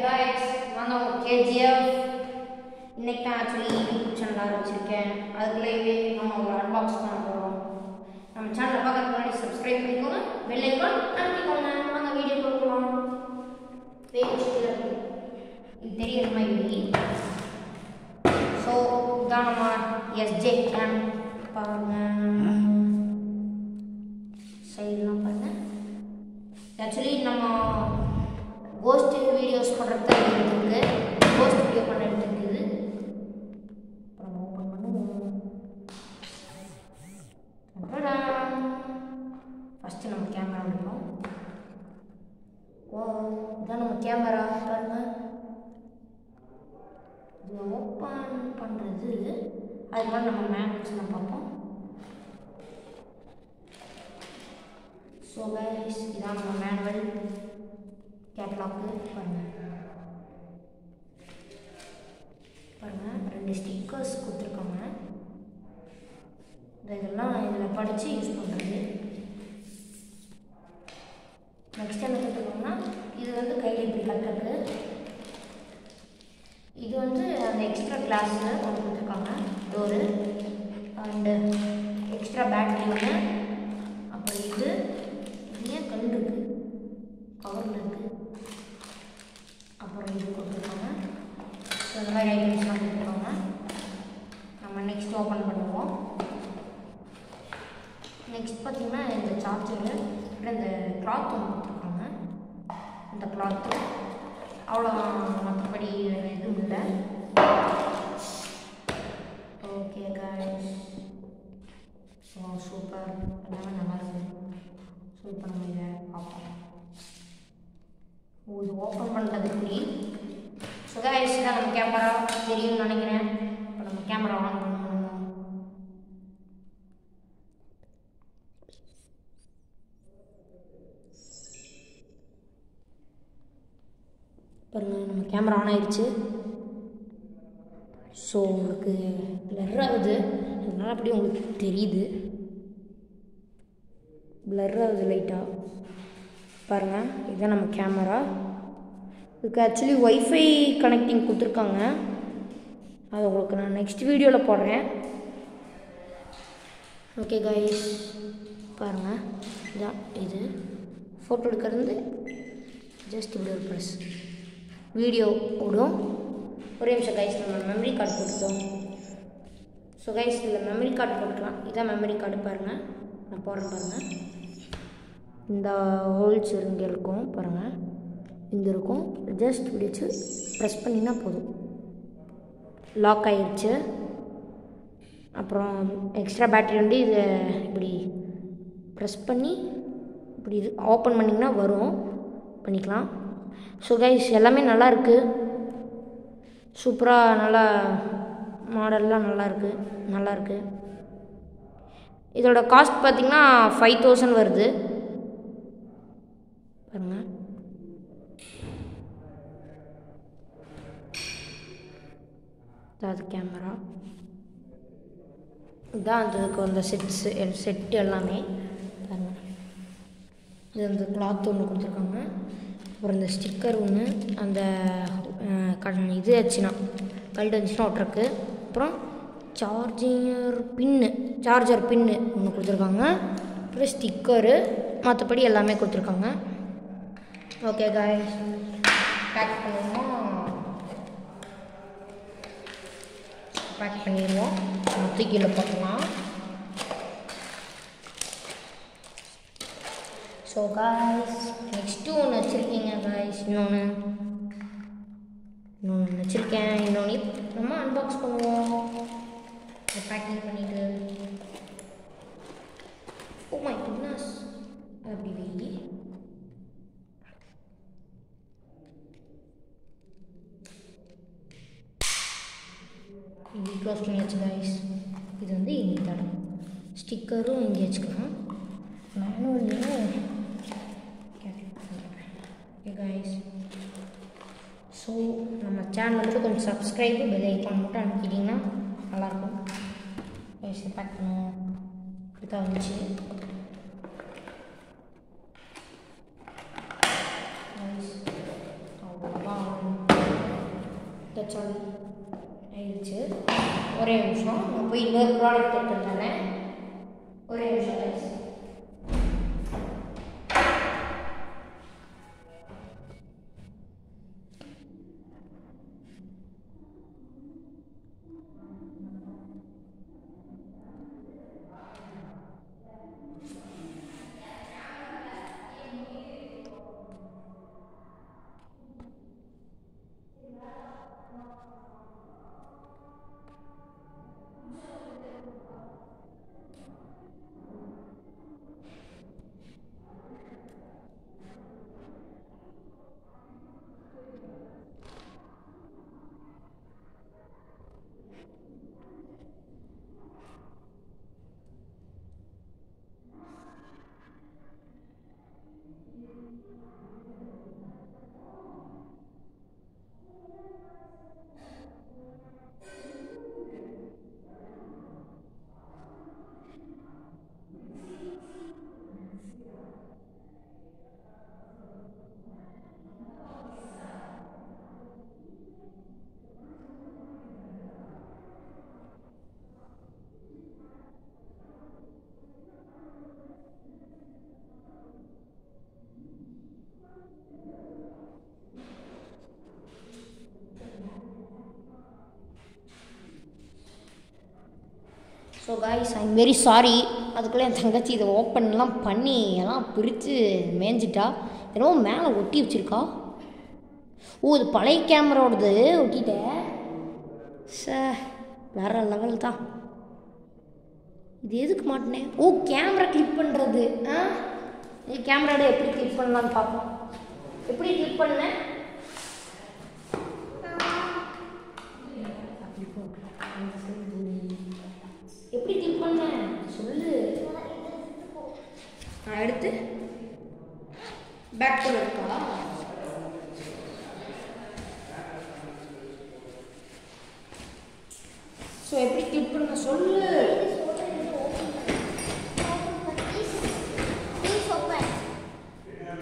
guys, நான் KGF இன்றைக்கி நான் ஆக்சுவலி யூடியூப் சேனல் ஆரம்பிச்சிருக்கேன். அதுக்குள்ளேயே நம்ம ஒரு அன்பாக்ஸ் பண்ண போகிறோம் நம்ம சேனலை பார்க்கறதுக்கு முன்னாடி சப்ஸ்கிரைப் பண்ணிக்கோங்க பெல் ஐக்கான் அழுத்திக்கோங்க. வாங்க வீடியோ கொடுக்கலாம் பேஜ் இது தெரியுற மாதிரி ஸோ இதான் நம்ம எஸ்ஜே கேம் பாருங்கள் பண்ணுறது தான் எடுத்துருக்கு போஸ்ட் வீடியோ பண்ண எடுத்துருக்குது அப்புறம் ஓப்பன் பண்ணுவோம். ஃபஸ்ட்டு நம்ம கேமரா எடுப்போம். ஓ இதான் நம்ம கேமரா பாருங்க. இது ஓப்பன் பண்ணுறது அது மாதிரி நம்ம மேக்ஸ்லாம் பார்ப்போம். ஸோ கைஸ் இதான் நம்ம மேனுவல் கேட்லாக்கு பாருங்க பாருங்க ரெண்டு ஸ்டிக்கர்ஸ் கொடுத்துருக்காங்க. இந்த இதெல்லாம் இதில் படித்து யூஸ் பண்ணுறது நெக்ஸ்ட் என்ன கொடுத்துருக்கோம்னா இது வந்து கையில் இப்படி கட்டுறது இது வந்து அந்த எக்ஸ்ட்ரா கிளாஸில் ஒன்று கொடுத்துருக்காங்க. டோரு அண்டு எக்ஸ்ட்ரா பேட்டரி ஒன்று அப்புறம் இது நிறைய கல் இருக்கு கவரில் இருக்கு அப்புறம் இது கொடுத்துருக்காங்க ஸோ இந்த மாதிரி ஐட்டம்ஸ்லாம் கொடுத்துருக்காங்க நம்ம நெக்ஸ்ட் ஓப்பன் பண்ணுவோம் நெக்ஸ்ட் பார்த்திங்கன்னா இந்த சார்ஜரு அப்புறம் இந்த கிளாத் ஒன்று கொடுத்துருக்காங்க. இந்த கிளாத்து அவ்வளோ மற்றபடி எதுவும் இல்லை. ஓகே காய்ஸ் ஓ சூப்பர் எல்லாமே நல்லா இருக்குது ஸோ இப்போ நம்ம இதை பார்ப்போம் ஓ இது ஓப்பன் பண்ணுறது இப்படி ஸோ காய்ஸ் தான் நம்ம கேமரா தெரியும்னு நினைக்கிறேன். இப்போ நம்ம கேமரா ஆன் பண்ணுவோம் பாருங்க நம்ம கேமரா ஆன் ஆயிடுச்சு. ஸோ உங்களுக்கு பிளர் ஆகுது. அதனால அப்படியே உங்களுக்கு தெரியுது. பிளர் ஆகுது லைட்டாக பாருங்கள் இதுதான் நம்ம கேமரா இதுக்கு ஆக்சுவலி ஒய்ஃபை கனெக்டிங் கொடுத்துருக்காங்க. அது உங்களுக்கு நான் நெக்ஸ்ட் வீடியோவில் போடுறேன். ஓகே கைஸ் பாருங்கள் இதான் இது. ஃபோட்டோ எடுக்கிறது. ஜஸ்ட் இப்படி ஒரு ப்ரெஸ் வீடியோ போடும். ஒரே நிமிஷம் கைஸ் நம்ம மெமரி கார்டு போட்டுக்கோம் ஸோ கைஸ் இதில் மெமரி கார்டு போட்டுக்கலாம். இதான் மெமரி கார்டு பாருங்கள் நான் போடுறேன் பாருங்கள் இந்த ஹோல்ஸ் இங்கே இருக்கும் பாருங்கள் இங்கே இருக்கும். ஜஸ்ட் பிடிச்சி ப்ரெஸ் பண்ணிங்கன்னா போதும். லாக் ஆயிடுச்சு அப்புறம் எக்ஸ்ட்ரா பேட்டரி வந்து இதை இப்படி ப்ரெஸ் பண்ணி இப்படி இது ஓப்பன் பண்ணிங்கன்னா வரும். பண்ணிக்கலாம். ஸோ கைஸ் எல்லாமே நல்லா இருக்குது சூப்பராக நல்லா மாடல்லாம் நல்லா இருக்குது நல்லா இருக்குது இதோட காஸ்ட் பார்த்திங்கன்னா ஃபைவ் தௌசண்ட் வருது. பாருங்கள் அது கேமரா இதான் அதுக்கு அந்த செட்ஸு செட்டு எல்லாமே. பாருங்கள் இது அந்த கிளாத் ஒன்று கொடுத்துருக்காங்க. அப்புறம் இந்த ஸ்டிக்கர் ஒன்று அந்த க- இது ஆச்சுன்னா கல்டு வந்துச்சுன்னா ஒட்டுறக்கு அப்புறம் சார்ஜிங்கர் பின்னு சார்ஜர் பின்னு ஒன்று கொடுத்துருக்காங்க. அப்புறம் ஸ்டிக்கரு மற்றபடி எல்லாமே கொடுத்துருக்காங்க. ஓகே காய் பேக் பண்ணுவோம்? பேக் பண்ணிடுவோம். மற்ற கீழே பார்க்கலாம் ஸோ காய்ஸ் நெக்ஸ்ட்டு ஒன்று வச்சுருக்கீங்க காய்ஸ் இன்னொன்று இன்னொன்று வச்சுருக்கேன். இன்னொன்று நம்ம அன்பாக்ஸ் பண்ணுவோம். பேக்கிங் பண்ணிட்டு. ஓ மை குட்னஸ் அப்படி வெயி இது க்ளோஸ் பண்ணியாச்சு காய்ஸ் இது வந்து இந்த தடம் ஸ்டிக்கரும் இங்கே வச்சுக்கலாம். நானும் ஓகே கைஸ் ஸோ நம்ம சேனலுக்கு கொஞ்சம் சப்ஸ்கிரைபு பெல் ஐக்கான் மட்டும் அனுப்பிட்டீங்கன்னா நல்லாயிருக்கும். கைஸ் பேக் பண்ணுவோம் இப்படி தான் வந்துச்சு. Guys, ஆயிடுச்சு. ஒரே நிமிஷம். நான் போய் இன்னொரு ப்ராடக்ட் எடுத்துட்டு ஒரே நிமிஷம். So guys I'm very sorry அதுக்குள்ளே என் தங்கச்சி இதை ஓப்பன்லாம் பண்ணி எல்லாம் பிரித்து மேய்ஞ்சிட்டா. என்னவோ மேலே ஒட்டி வச்சிருக்கா. ஓ இது பழைய கேமராவோடது ஒட்டிட்டேன் சார் வேற லெவல் தான். இது எதுக்கு மாட்டினேன் ஓ கேமரா கிளிக் பண்ணுறது ஆ? இது கேமராவோட எப்படி கிளிக் பண்ணலான்னு பார்ப்போம் எப்படி கிளிக் பண்ணேன் எப்படி கிளிக் பண்ண சொல்லு பேக் பண்ண இருக்கா? ஸோ எப்படி கிளிக் பண்ண சொல்லு.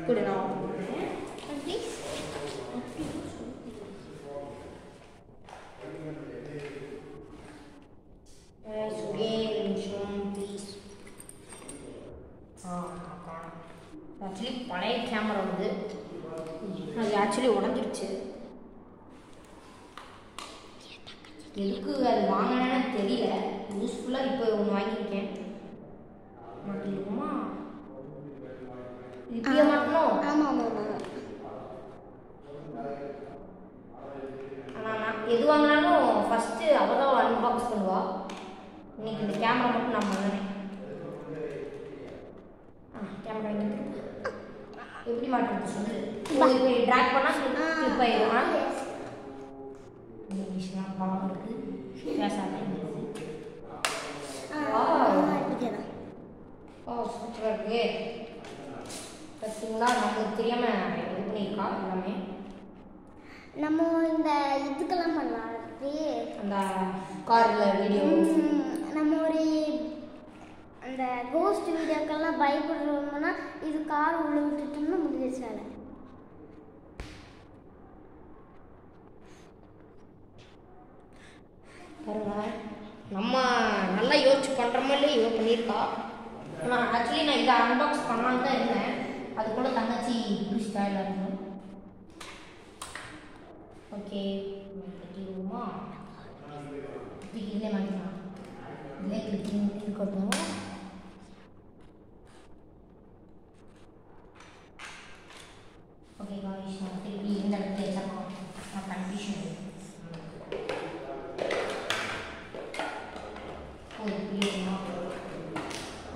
கூட நான் open பண்றேன். Guys, ஒரே நிமிஷம் ப்ளீஸ் ஆ ஆக்சுவலி பழைய கேமரா வந்து அது ஆக்சுவலி உடஞ்சிருச்சு. எதுக்கு அது வாங்கினேன்னு தெரியல. யூஸ்ஃபுல்லாக இப்போ ஒன்று வாங்கியிருக்கேன். மாட்டிருக்குமா இப்படியே மாட்டணும்? ஆமாம் ஆமாம் ஆமாம் ஆனால் நான் எது வாங்கினாலும் ஃபஸ்ட்டு அவள் தான் அன்பாக்ஸ் பண்ணுவா. இன்னைக்கு இந்த கேமரா மட்டும் நான் பண்ணினேன் ஆ கேமரா இருக்கு. எப்படி மாட்டுறது சொல்லு? இப்படி ட்ராக் பண்ணால் கிளிப் ஆயிடும் இங்கிலீஷ்லாம் படம் இருக்குது பேசாத ஓ சூப்பராக இருக்கு பார்த்தீங்களா நமக்கு தெரியாமல் இது பண்ணியிருக்கா எல்லாமே? நம்ம இந்த இதுக்கெல்லாம் பண்ணலாம். அந்த காரில் வீடியோ நம்ம ஒரு அந்த கோஸ்ட் வீடியோக்கெல்லாம் பயப்படுறோம்னா இது கார் உள்ள விட்டுட்டோம்னா முடிஞ்சிச்சு வேலை. பாருங்க நம்ம நல்லா யோசிச்சு பண்ணுறோமோ இல்லை இவ பண்ணியிருக்கா. நான் ஆக்சுவலி நான் இதை அன்பாக்ஸ் பண்ணலான்னு தான் இருந்தேன். அது கூட தங்கச்சி பிடிச்சிட்டா எல்லாருக்கும். ஓகே கட்டிடுவோமா இல்லை இதிலே மாட்டிக்கலாம் இருக்கட்டும் ஓகே காய்ஸ் நான் திருப்பி இந்த இடத்துல வச்சிடலாம் நான் கன்ஃபியூஷன் ஒரு புரியுதுமா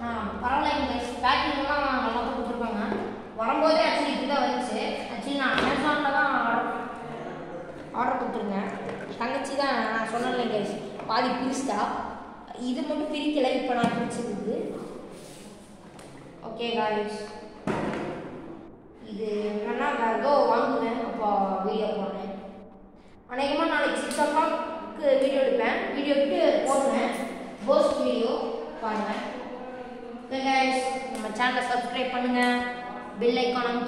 ஆ பரவாயில்ல இந்த பேக்கிங்லாம் நல்லா தான் கொடுத்துருப்பாங்க வரும்போதே ஆக்சுவலி இப்படி தான் வந்துச்சு ஆக்சுவலி நான் அமேசானில் தான் ஆர்டர் ஆர்டர் கொடுத்துருந்தேன் தங்கச்சி தான் நான் சொன்னேன்ல கைஸ் பாதி பிரிச்சிட்டா இது மட்டும் பிரிக்கலை இப்போ நான் பிரிச்சிருக்கு ஓகே காய்ஸ் இது என்னன்னா நான் ஏதோ வாங்குவேன் அப்போ வீடியோ போடுறேன். அநேகமாக நாளைக்கு சிக்ஸ் ஓ கிளாக்கு வீடியோ எடுப்பேன். வீடியோ எடுத்து போடுவேன் போஸ்ட் வீடியோ பாருங்கள் ஓகே கைஸ் நம்ம சேனலை சப்ஸ்கிரைப் பண்ணுங்கள் பெல் ஐக்கான்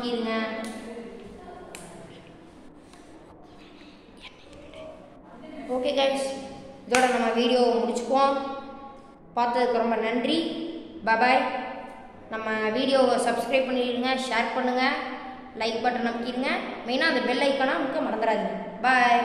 ஓகே கைஸ் இதோட நம்ம வீடியோவை முடிச்சுக்குவோம். பார்த்ததுக்கு ரொம்ப நன்றி. பபாய் நம்ம வீடியோவை சப்ஸ்கிரைப் பண்ணிடுங்க ஷேர் பண்ணுங்கள் லைக் பட்டன் அமைக்கிடுங்க. மெயினாக அந்த பெல் ஐக்கனாக முக்க மறந்துடாதீங்க. பாய்